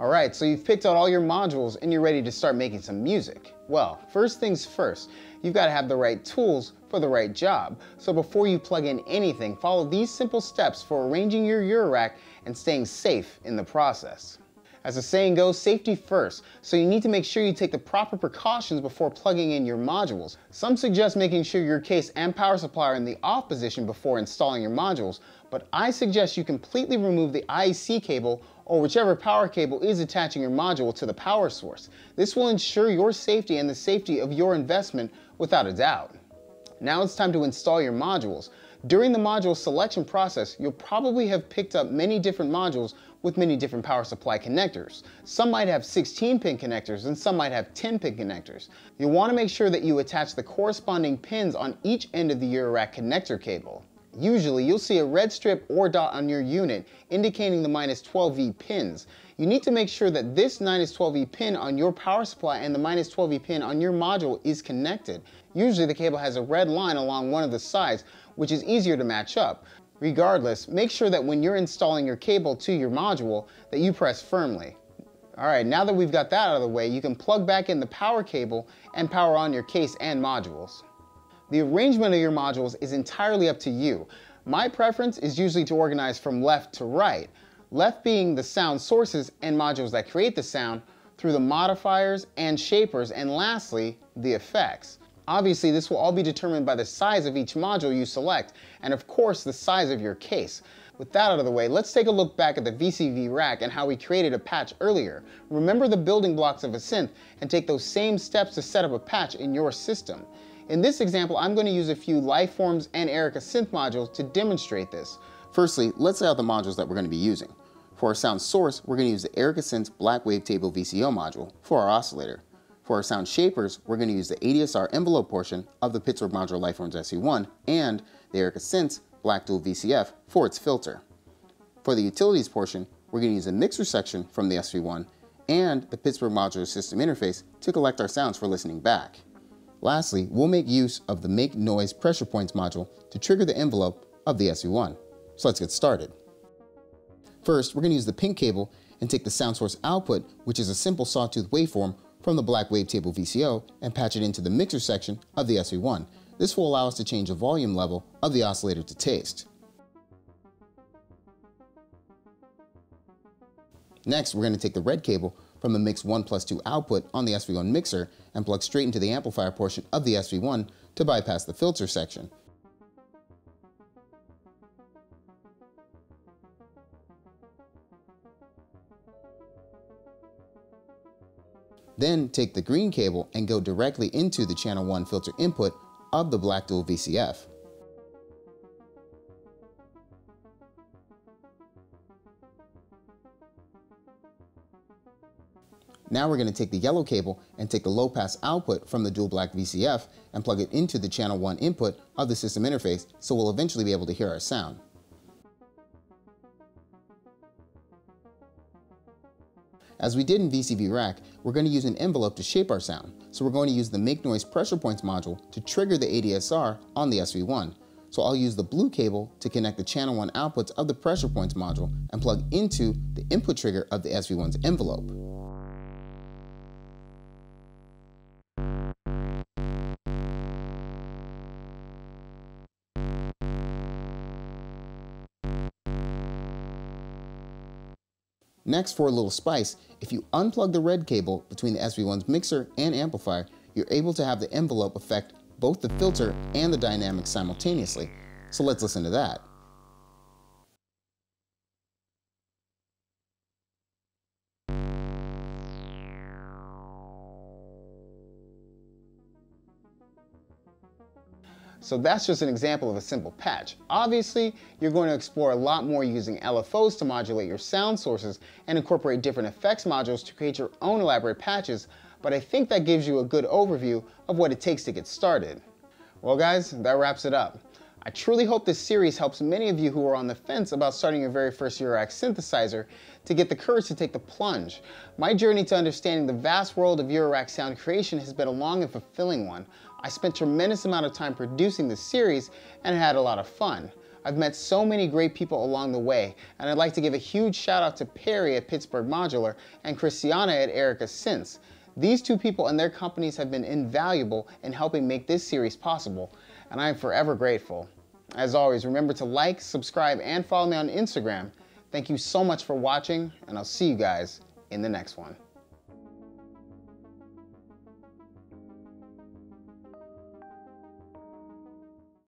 Alright, so you've picked out all your modules and you're ready to start making some music. Well, first things first, you've got to have the right tools for the right job. So before you plug in anything, follow these simple steps for arranging your Eurorack and staying safe in the process. As the saying goes, safety first, so you need to make sure you take the proper precautions before plugging in your modules. Some suggest making sure your case and power supply are in the off position before installing your modules, but I suggest you completely remove the IEC cable or whichever power cable is attaching your module to the power source. This will ensure your safety and the safety of your investment without a doubt. Now it's time to install your modules. During the module selection process, you'll probably have picked up many different modules with many different power supply connectors. Some might have 16 pin connectors and some might have 10 pin connectors. You'll want to make sure that you attach the corresponding pins on each end of the Eurorack connector cable. Usually you'll see a red strip or dot on your unit indicating the minus 12V pins. You need to make sure that this minus 12V pin on your power supply and the minus 12V pin on your module is connected. Usually the cable has a red line along one of the sides, which is easier to match up. Regardless, make sure that when you're installing your cable to your module that you press firmly. Alright, now that we've got that out of the way, you can plug back in the power cable and power on your case and modules. The arrangement of your modules is entirely up to you. My preference is usually to organize from left to right, left being the sound sources and modules that create the sound, through the modifiers and shapers, and lastly, the effects. Obviously, this will all be determined by the size of each module you select, and of course, the size of your case. With that out of the way, let's take a look back at the VCV rack and how we created a patch earlier. Remember the building blocks of a synth and take those same steps to set up a patch in your system. In this example, I'm going to use a few Lifeforms and Erica synth modules to demonstrate this. Firstly, let's lay out the modules that we're going to be using. For our sound source, we're going to use the Erica Synth Black Wavetable VCO module for our oscillator. For our sound shapers, we're going to use the ADSR envelope portion of the Pittsburgh Modular Lifeforms SV1 and the Erica Synth Black Dual VCF for its filter. For the utilities portion, we're going to use the mixer section from the SV1 and the Pittsburgh Modular System Interface to collect our sounds for listening back. Lastly, we'll make use of the Make Noise Pressure Points module to trigger the envelope of the SV1. So let's get started. First, we're going to use the pink cable and take the sound source output, which is a simple sawtooth waveform from the black wavetable VCO and patch it into the mixer section of the SV1. This will allow us to change the volume level of the oscillator to taste. Next, we're going to take the red cable from the mix 1 plus 2 output on the SV1 mixer and plug straight into the amplifier portion of the SV1 to bypass the filter section. Then take the green cable and go directly into the channel 1 filter input of the Black Dual VCF. Now we're going to take the yellow cable and take the low pass output from the dual black VCF and plug it into the channel 1 input of the system interface so we'll eventually be able to hear our sound. As we did in VCV Rack, we're going to use an envelope to shape our sound. So we're going to use the Make Noise Pressure Points module to trigger the ADSR on the SV1. So I'll use the blue cable to connect the channel 1 outputs of the Pressure Points module and plug into the input trigger of the SV1's envelope. Next, for a little spice, if you unplug the red cable between the SV1's mixer and amplifier, you're able to have the envelope affect both the filter and the dynamics simultaneously. So let's listen to that. So that's just an example of a simple patch. Obviously, you're going to explore a lot more using LFOs to modulate your sound sources and incorporate different effects modules to create your own elaborate patches, but I think that gives you a good overview of what it takes to get started. Well guys, that wraps it up. I truly hope this series helps many of you who are on the fence about starting your very first Eurorack synthesizer to get the courage to take the plunge. My journey to understanding the vast world of Eurorack sound creation has been a long and fulfilling one. I spent tremendous amount of time producing this series and had a lot of fun. I've met so many great people along the way, and I'd like to give a huge shout out to Perry at Pittsburgh Modular and Christiana at Erica Synths. These two people and their companies have been invaluable in helping make this series possible, and I am forever grateful. As always, remember to like, subscribe, and follow me on Instagram. Thank you so much for watching, and I'll see you guys in the next one.